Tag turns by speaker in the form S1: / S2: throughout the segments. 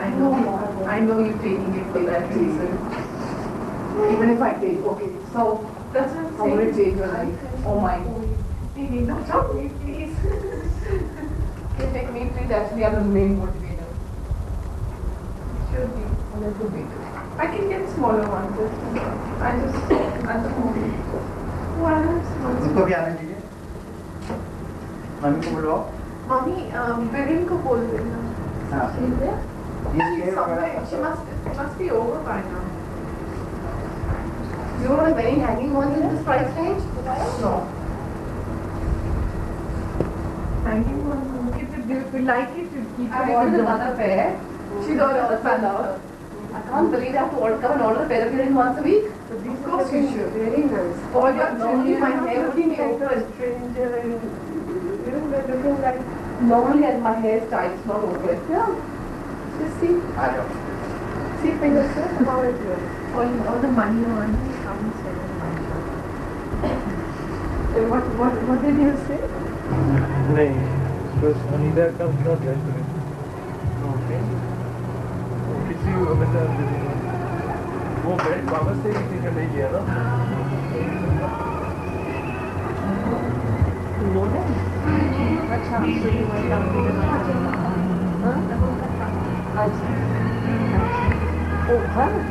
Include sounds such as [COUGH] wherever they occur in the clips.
S1: I know, I know you're taking it for that reason. Even if I take, okay, so
S2: That's what I'm
S1: how will it
S2: saying.
S1: change your life? Oh my.
S2: Baby, don't talk me, please. [LAUGHS]
S1: You take me, please, actually, I'm the main motivator.
S2: Should be.
S1: I'm a good baby.
S2: I can get smaller ones. I just, I just want. Why not smaller?
S3: उसको भी आने दीजिए mummy को बुलवाओ
S2: Mommy, um, Viren को बोल देना.
S3: हाँ
S2: She's there?
S3: ये
S2: She's
S3: ये
S2: somewhere. She must, it must be over by now.
S1: You don't have any hanging ones in this price range? No.
S2: Hanging one. If you, if like it, you keep
S1: I
S2: it.
S1: ordered another pair. She's ordered also another. I can't believe I have to order, come and order a pair of earrings once a week.
S2: But these course you should.
S1: Very nice. All your normally my hair would be
S2: like a stranger and you know they're looking like
S1: Normally as my hair is not open.
S2: yeah. Just see,
S3: आ जाओ
S2: see fingers sir, how it goes.
S1: All, all the money on comes in my shop.
S2: Uh, What what what did you say?
S4: नहीं बस Anita comes not restaurant okay किसी मतलब वो bed वापस से किसी का नहीं किया ना
S1: अच्छा Oh,
S5: wow.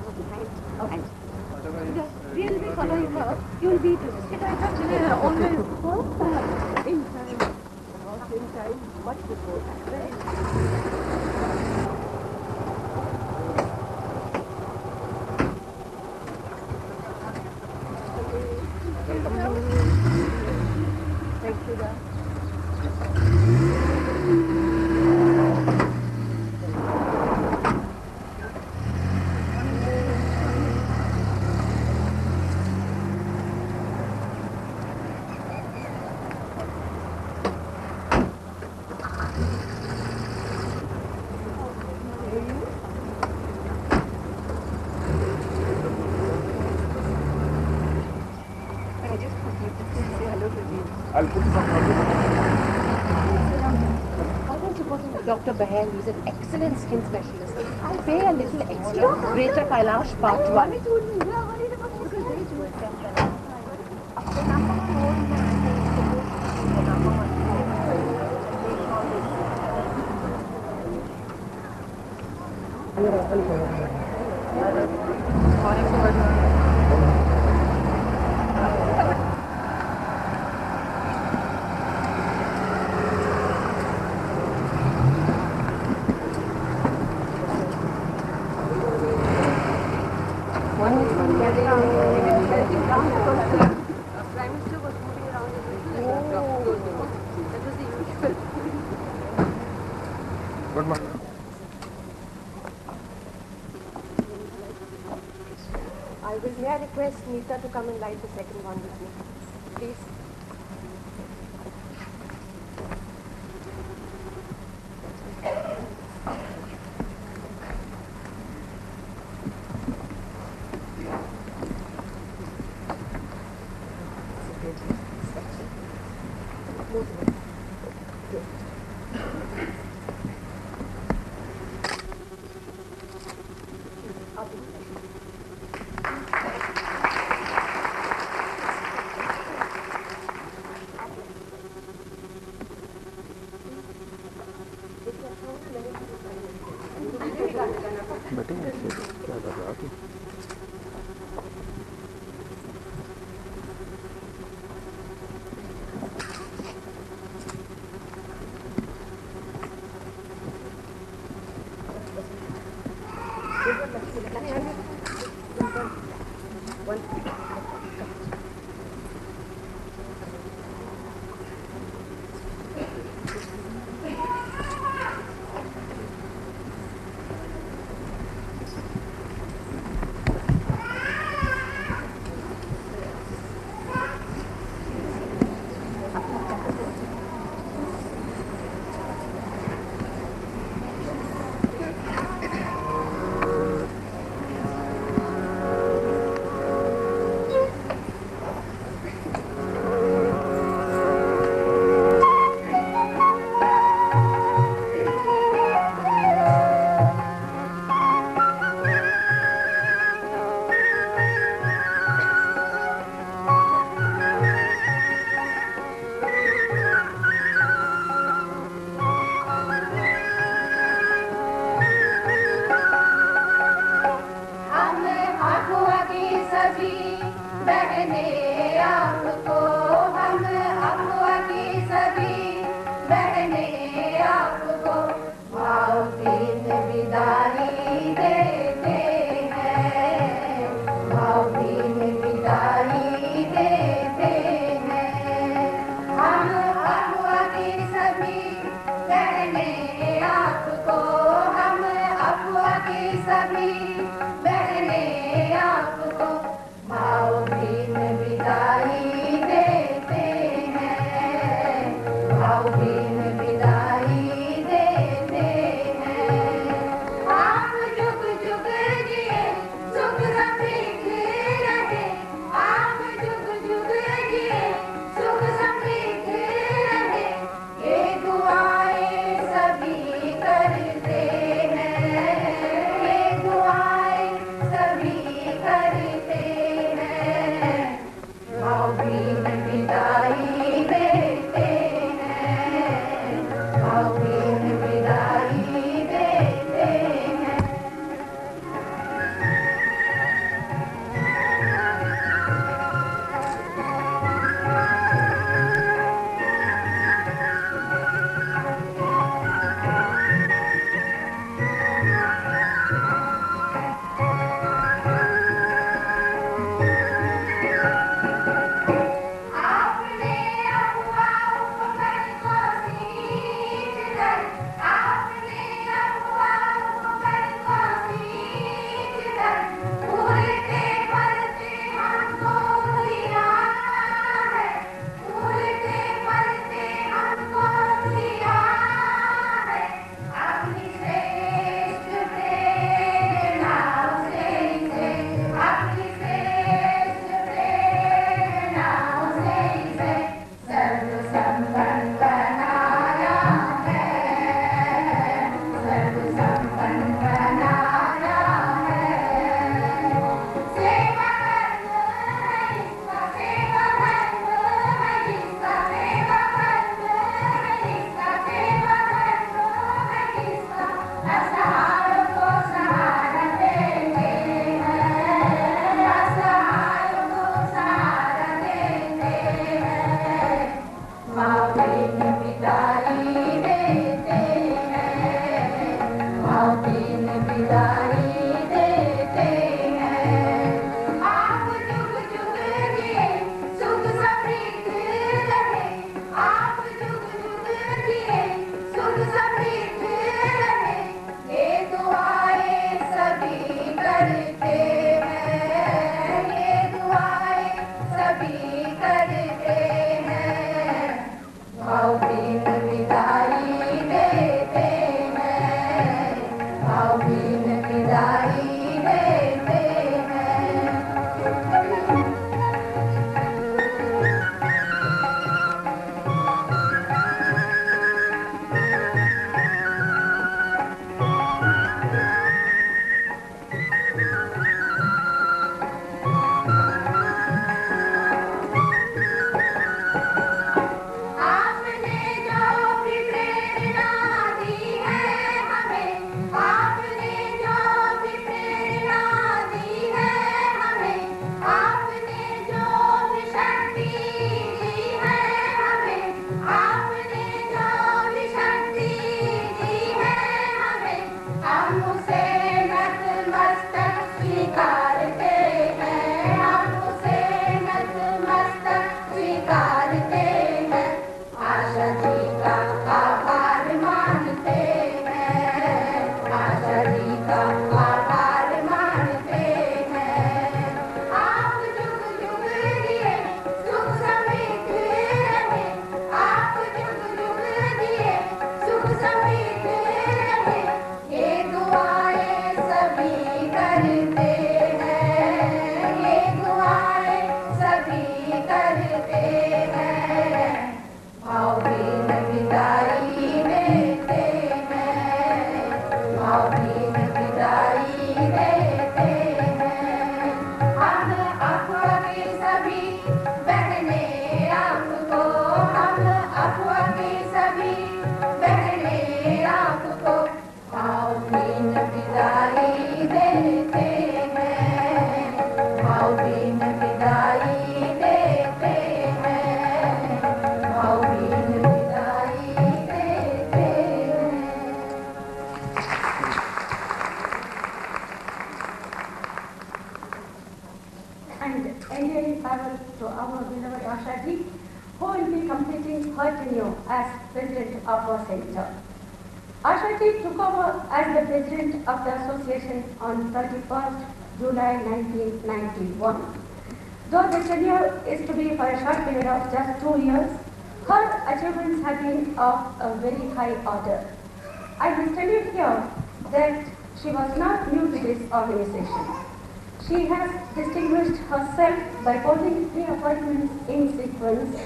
S5: And real following her, you'll be to sit in time. Not time, right? Thank you, Dad. I just wanted to say hello to you.
S4: I'll put some
S5: How was is an excellent skin specialist. I'll pay a little extra. Greater Kailash Part 1.
S6: Prime Minister was moving around in the That was the usual.
S4: Good morning.
S6: I will, may I Nita to come and light the second
S7: दिन बिदाई and endearing power to our beloved Ashaji, who will be completing her tenure as president of
S8: our center. Ashaji took over as the president of the association on 31st July 1991. Though the tenure is to be for a short period of just two years, her achievements have been of a very high order. I will tell you here that she was not new to this organization. She has distinguished herself by holding three appointments in sequence,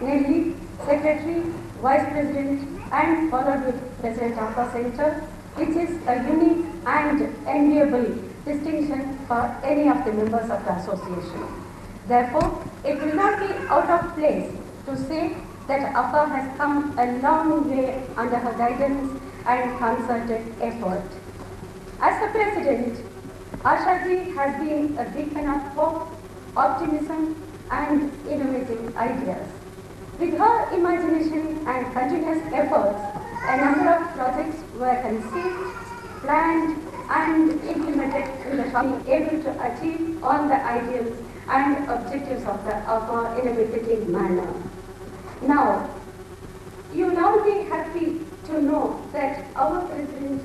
S8: namely Secretary, Vice President, and followed with President the Center, which is a unique and enviable distinction for any of the members of the association. Therefore, it will not be out of place to say that AFWWA has come a long way under her guidance and concerted effort. As the President, Ashaji has been a beacon of hope, optimism, and innovative ideas. With her imagination and continuous efforts, a number of projects were conceived, planned, and implemented in the being able to achieve all the ideals and objectives of the AFWWA in a befitting manner. Now, you now be happy to know that our President,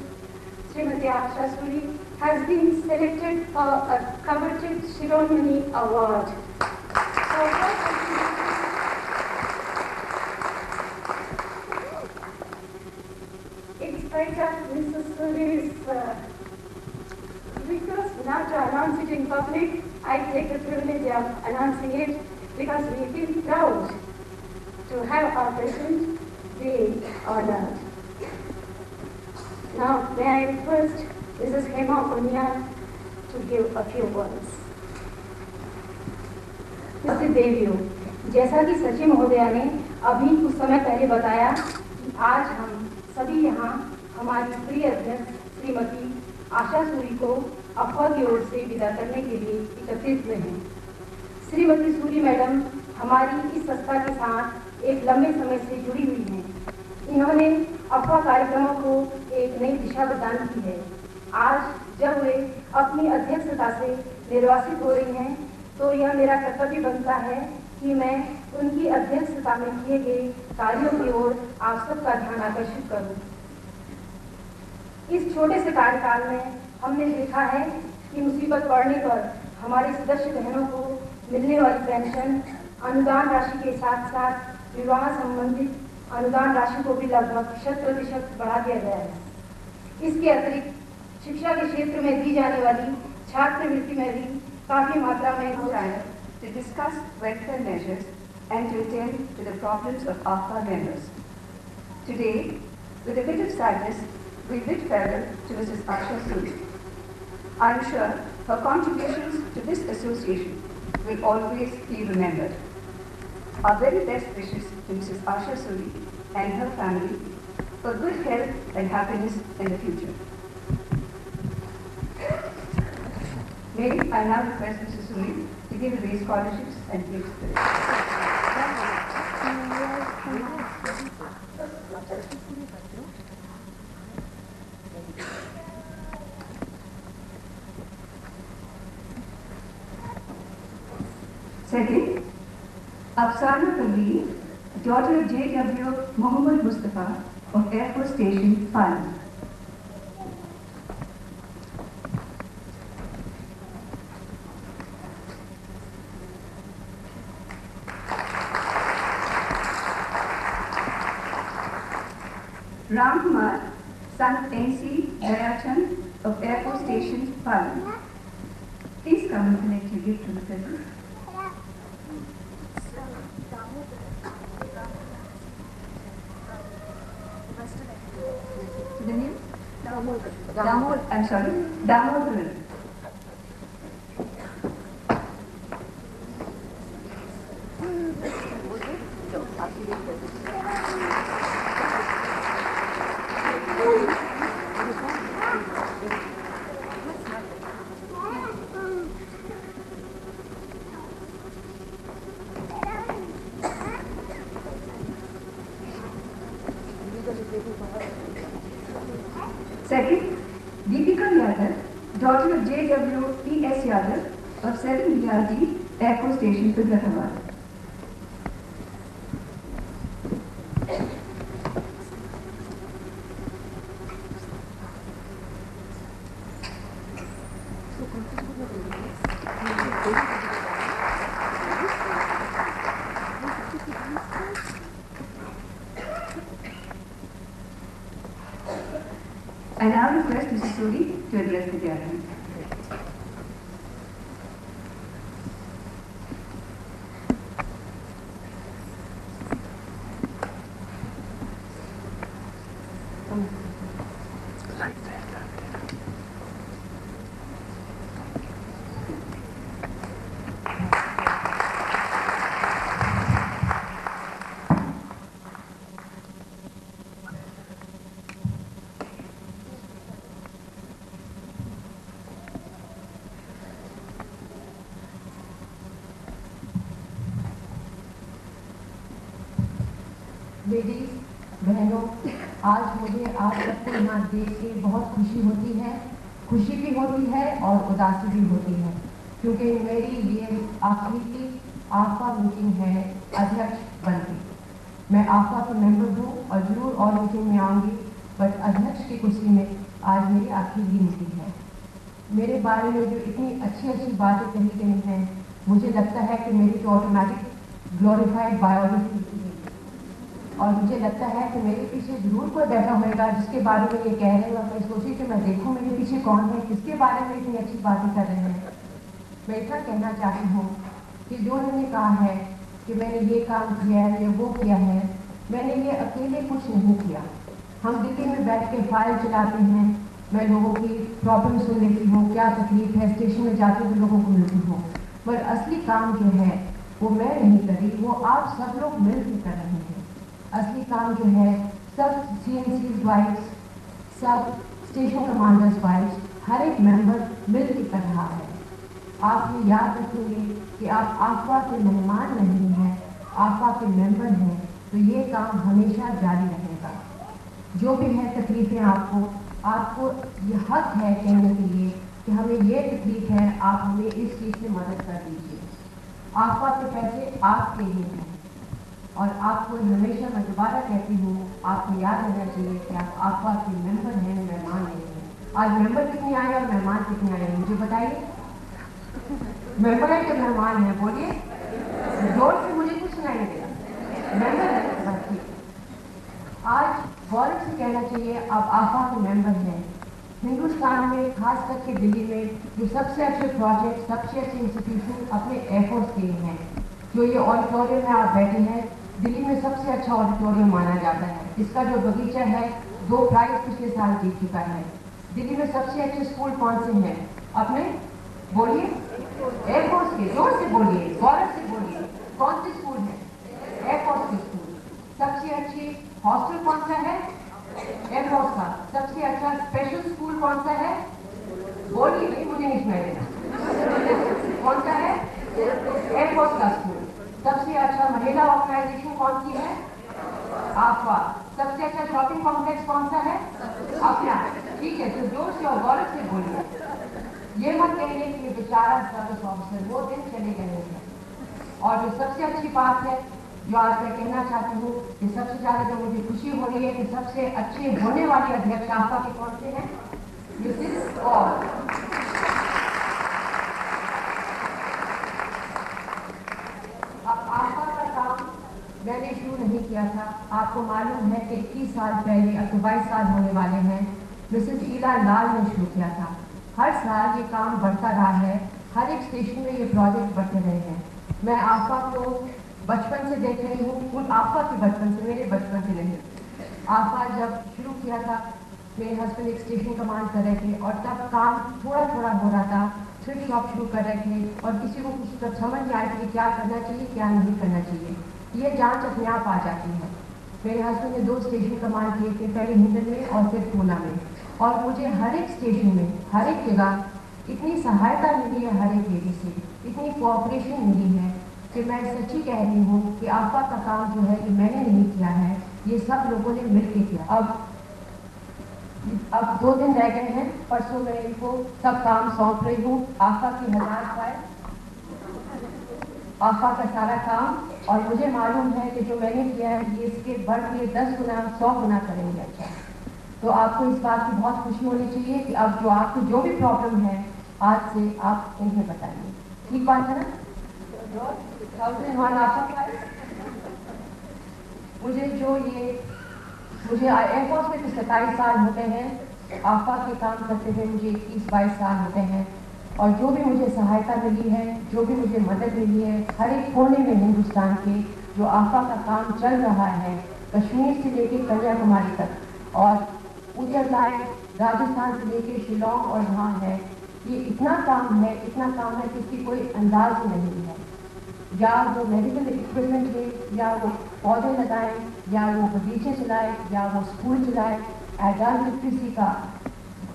S8: Srimati Asha Suri, has been selected for a coveted Shiromani Award. In spite of Mrs. Suri's uh, request not to announce it in public, I take the privilege of announcing it because we feel proud to have our president be honored. Now, may I request Mrs. Hema Punya to give a few words.
S9: उपस्थित देवियों जैसा कि सचिव महोदया ने अभी कुछ समय पहले बताया कि आज हम सभी यहाँ हमारी प्रिय अध्यक्ष श्रीमती आशा सूरी को अफवाह की ओर से विदा करने के लिए एकत्रित हुए हैं श्रीमती सूरी मैडम हमारी इस संस्था के साथ एक लंबे समय से जुड़ी हुई हैं इन्होंने अफवाह कार्यक्रमों को एक नई दिशा प्रदान की है आज जब वे अपनी अध्यक्षता से निर्वासित हो रही हैं तो यह मेरा कर्तव्य बनता है कि मैं उनकी अध्यक्षता में किए गए कार्यों की ओर आप सबका ध्यान आकर्षित करूँ। इस छोटे से कार्यकाल में हमने देखा है कि मुसीबत पड़ने पर हमारे सदस्य बहनों को मिलने वाली पेंशन, अनुदान राशि के साथ साथ विवाह संबंधित अनुदान राशि को भी लगभग शत प्रतिशत बढ़ा दिया गया है इसके अतिरिक्त शिक्षा के क्षेत्र में दी जाने वाली छात्रवृत्ति में भी
S10: to discuss welfare measures and to attend to the problems of AFWWA members. Today, with a bit of sadness, we bid farewell to Mrs. Asha Sood. I am sure her contributions to this association will always be remembered. Our very best wishes to Mrs. Asha Suri and her family for good health and happiness in the future. May I now request Mrs. Suri to give away scholarships and gifts. Second, Afsana Kabir, daughter of J.W. Muhammad Mustafa of Air Force Station, Fund. Sorry Damodar I now request Mrs. Suri to address the gathering.
S11: आज मुझे आप सबको यहाँ देख के बहुत खुशी होती है। खुशी भी होती है और उदासी भी होती है, क्योंकि मेरी ये आखिरी आपका मीटिंग है अध्यक्ष बन के मैं आपका तो मेंबर हूँ और ज़रूर और मीटिंग में आऊँगी, बट अध्यक्ष की कुर्सी में आज मेरी आखिरी मीटिंग है। मेरे बारे में जो इतनी अच्छी अच्छी बातें कही गई हैं, मुझे लगता है कि मेरी तो ऑटोमेटिक ग्लोरीफाइड बायोग्राफी और मुझे लगता है कि मेरे पीछे ज़रूर कोई बैठा होगा जिसके बारे में ये कह रहे हैं। और मैं सोची कि मैं देखूँ मेरे पीछे कौन है, किसके बारे में इतनी अच्छी बातें कर रहे हैं। मैं इतना कहना चाहती हूँ कि जो उन्होंने कहा है कि मैंने ये काम किया है, या वो किया है, मैंने ये अकेले कुछ नहीं किया। हम दिल्ली में बैठ के फ़ाइल चलाते हैं, मैं लोगों की प्रॉब्लम सुन लेती हूँ, क्या तकलीफ़ है, स्टेशन में जाते हुए लोगों को मिलती हूँ। पर असली काम जो है, वो मैं नहीं करी वो आप सब लोग मिल के कर रहे हैं। असली काम जो है, सब सी एन सी वाइज सब स्टेशन कमांडर्स वाइज हर एक मेंबर मिल के कर रहा है। आप ये याद रखेंगे कि आप आफवा के मेहमान नहीं हैं, आफवा के मेंबर हैं तो ये काम हमेशा जारी रहेगा। जो भी है तकलीफें आपको आपको ये हक है कहने के लिए कि हमें ये तकलीफ़ है, आप हमें इस चीज़ में मदद कर दीजिए। आफवा के पैसे आपके लिए हैं। और आपको हमेशा मैं दोबारा कहती हूँ, आपको याद रहना चाहिए कि आप आपका के मेंबर हैं, मेहमान हैं। आज मेंबर कितने आए और मेहमान कितने आए, मुझे बताइए। मेंबर है कि मेहमान है, बोलिए। ज़ोर से मुझे कुछ नहीं देगा मेंबर है आज गौरव से कहना चाहिए, आप आफा के मेंबर हैं। हिंदुस्तान में, खास करके दिल्ली में, जो सबसे अच्छे प्रोजेक्ट सबसे अच्छे इंस्टीट्यूशन अपने एफर्ट्स किए हैं। जो ये ऑडिटोरियम में आप बैठे हैं दिल्ली में सबसे अच्छा ऑडिटोरियम माना जाता है। इसका जो बगीचा है, दो प्राइज पिछले साल जीत चुका है। दिल्ली में सबसे अच्छे स्कूल कौन से हैं? अपने? बोलिए। एयरफोर्स के। ज़ोर से बोलिए। गौरव से बोलिए। कौन से स्कूल है? एयरफोर्स के स्कूल। सबसे अच्छी हॉस्टल कौन सा है? एयरफोर्स का। सबसे अच्छा स्पेशल स्कूल कौन सा है? बोलिए मुझे नहीं देना। कौन सा है? एयरफोर्स का स्कूल सबसे अच्छा महिला ऑर्गेनाइजेशन कौन सी है? आपका। सबसे अच्छा शॉपिंग कॉम्प्लेक्स कौन सा है? अपना। ठीक है तो ज़ोर से और गौरव से बोलिए। ये मत कहिए कि बेचारा सर्विस ऑफिसर वो दिन चले गए हैं। और जो सबसे अच्छी बात है, जो आज मैं कहना चाहती हूँ कि सबसे ज़्यादा जो मुझे खुशी हो रही है कि सबसे अच्छे होने वाले अध्यक्ष आपका के कौन से हैं? और अब आपका का काम मैंने शुरू नहीं किया था? आपको मालूम है कि इक्कीस साल पहले अब तो बाईस साल होने वाले हैं। मिसेस ईला लाल ने शुरू किया था। हर साल ये काम बढ़ता रहा है। हर एक स्टेशन में ये प्रोजेक्ट बढ़ते रहे हैं। मैं आपका को बचपन से देख रही हूँ। उन आपका के बचपन से, मेरे बचपन से नहीं। आपका जब शुरू किया था, मेरे हस्बैंड एक स्टेशन कमांड कर रहे थे और तब काम थोड़ा थोड़ा हो रहा था। फिर शॉप शुरू कर रहे थे और किसी को कुछ तब समझ नहीं आया कि क्या करना चाहिए, क्या नहीं करना चाहिए। ये जाँच अपने आप आ जाती है। मेरे हस्बैंड ने दो स्टेशन कमांड किए थे पहले हिंदन में और फिर पूना में। और मुझे हर एक स्टेशन में, हर एक जगह इतनी सहायता मिली है हर एक लेडी से। इतनी कोऑपरेशन मिली है कि मैं सच्ची कह रही हूँ कि आपका का काम जो है ये मैंने नहीं किया है, ये सब लोगों ने मिल के किया। अब अब दो दिन रह गए हैं, परसों मैं इनको सब काम सौंप रही हूँ। आपका की हज़ार फ़ाइल आफा का सारा काम। और मुझे मालूम है कि जो मैंने किया है, ये इसके बढ़ के दस गुना, सौ गुना करेंगे। अच्छा तो आपको इस बात की बहुत खुशी होनी चाहिए कि अब जो आपको जो भी प्रॉब्लम है, आज से आप इन्हें बताइए। ठीक बात है ना? मुझे जो ये, मुझे एयरफोर्स में तो सत्ताईस साल होते हैं। आफा के काम करते हुए मुझे इक्कीस बाईस साल होते हैं। और जो भी मुझे सहायता मिली है, जो भी मुझे मदद मिली है, हर एक कोने में हिंदुस्तान के जो आफा का काम चल रहा है, कश्मीर से लेके कन्याकुमारी तक, और उत्तरदाय राजस्थान से लेके शिलोंग और वहाँ है, ये इतना काम है, इतना काम है कि इसकी कोई अंदाज नहीं है। या वो मेडिकल इक्विपमेंट ले, या वो पौधे लगाए, या वो बगीचे चलाए, या वो स्कूल चलाए एडाल्ट लिटरेसी का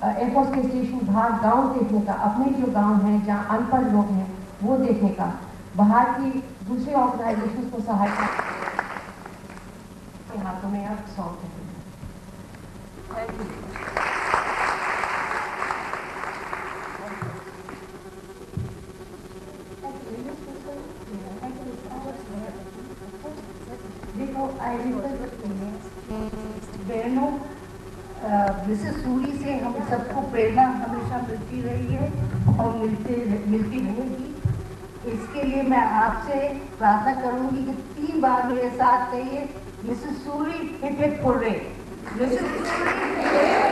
S11: एयरफोर्स के स्टेशन बाहर गाँव देखने का, अपने जो गाँव हैं, जहाँ अनपढ़ लोग हैं, वो देखने का। बाहर की दूसरे ऑर्गेनाइजेशन को सहायता के हाथों में अब सौंप रहे हैं
S5: देखो आई बहनों मिसेस सूरी से हम सबको प्रेरणा हमेशा मिलती रही है और मिलते मिलती रहेगी। इसके लिए मैं आपसे प्रार्थना करूँगी कि तीन बार मेरे साथ कहिए, Mrs Suri hip hip
S12: hooray Mrs Suri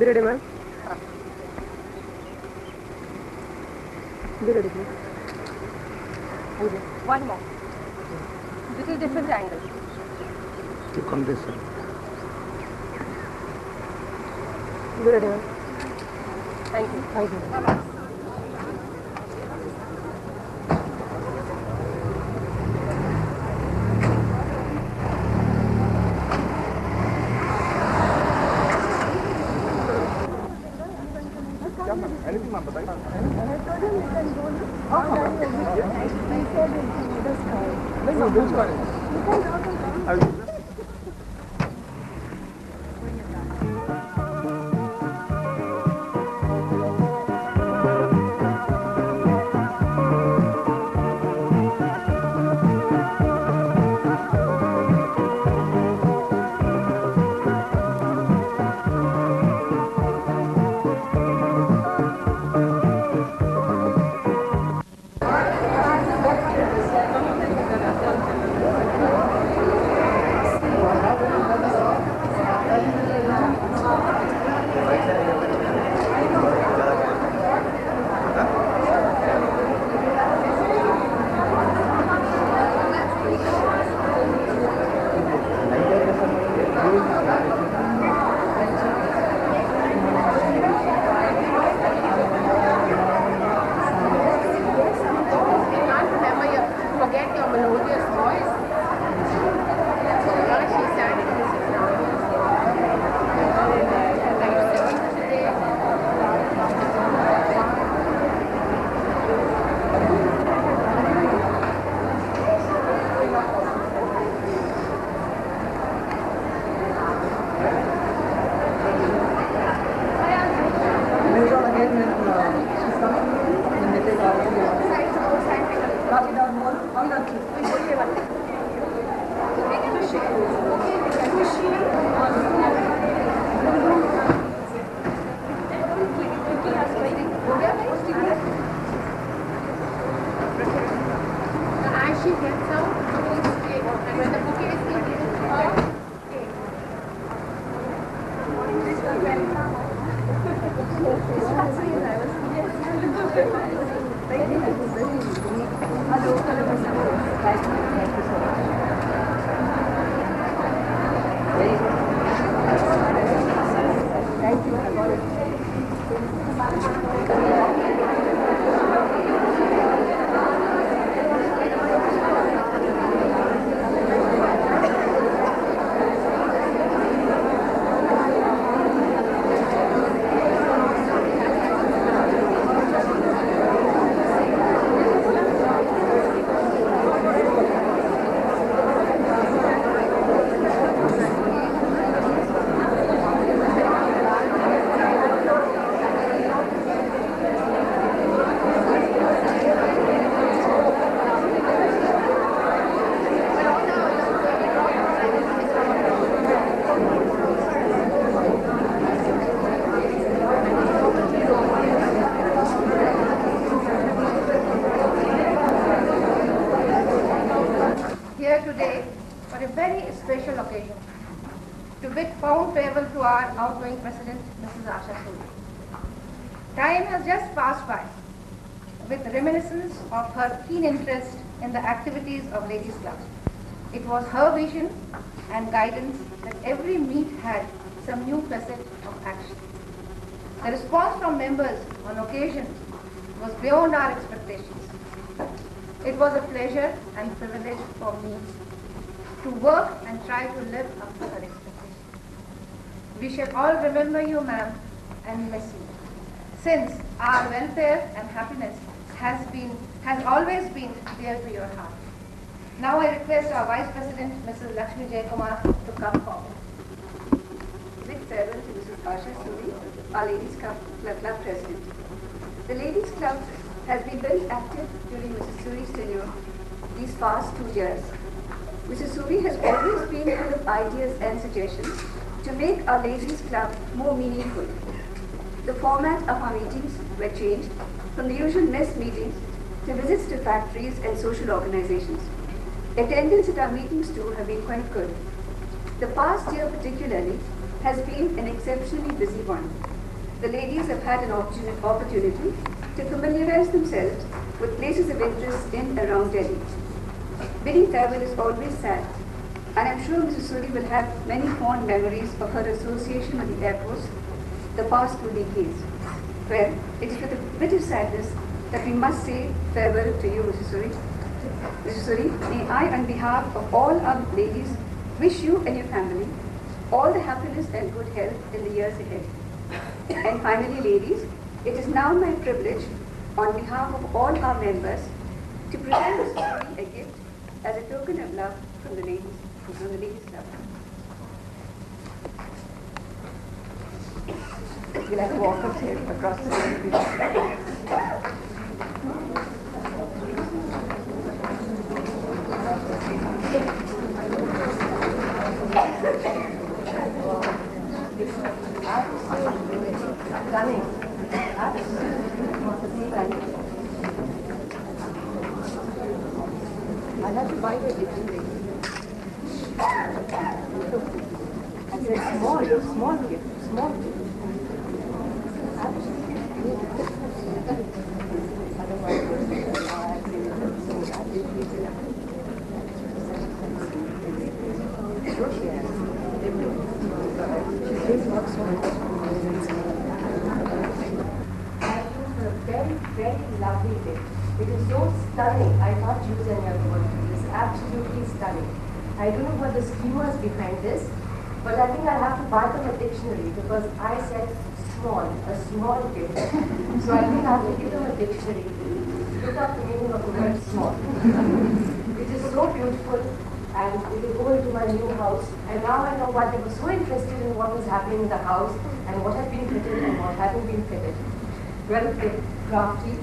S12: 出
S13: られ
S5: ます
S13: Thank you.
S7: Passed by with reminiscence of her keen interest in the activities of Ladies Club. It was her vision and guidance that every meet had some new facet of action. The response from members on occasion was beyond our expectations. It was a pleasure and privilege for me to work and try to live up to her expectations. We shall all remember you, ma'am, and miss you, since our welfare and happiness has been has always been dear to your heart. Now I request our Vice President, Mrs. Lakshmi Jayakumar, to come forward.
S10: Farewell to Mrs. Asha Suri, our Ladies Club, Club President. The Ladies Club has been very active during Mrs. Suri's tenure these past two years. Mrs. Suri has always been full of ideas and suggestions to make our Ladies Club more meaningful. The format of our meetings were changed from the usual mess meetings to visits to factories and social organizations. Attendance at our meetings too have been quite good. The past year particularly has been an exceptionally busy one. The ladies have had an opportuni- opportunity to familiarize themselves with places of interest in and around Delhi. Bidding farewell is always sad, and I'm sure Mrs. Suri will have many fond memories of her association with the Air Force the past two decades. Well, it is with a bitter sadness that we must say farewell to you, Mrs. Suri. Mrs. Suri, may I, on behalf of all our ladies, wish you and your family all the happiness and good health in the years ahead. And finally, ladies, it is now my privilege, on behalf of all our members, to present Mrs. Suri a gift as a token of love from the ladies, from the ladies' club. We'll have to walk up here across the room. Small, small small gift.
S11: very, very lovely day. It is so stunning. I can't use any other word. It is absolutely stunning. I don't know what the scheme was behind this, but I think I'll have to buy them a dictionary because I said small, a small gift. [LAUGHS] so I think I have to give them a dictionary. Look up the meaning of the word small. [LAUGHS] it is so beautiful and it will go into my new house. And now I know why they were so interested in what was happening in the house and what had been fitted and what hadn't been fitted. Well, it's crafty.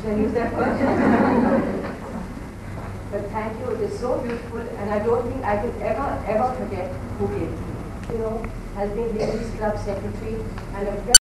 S11: Shall I use that word? [LAUGHS] but thank you. It is so beautiful, and I don't think I can ever, ever forget who gave it. You know, has been Ladies Club Secretary and a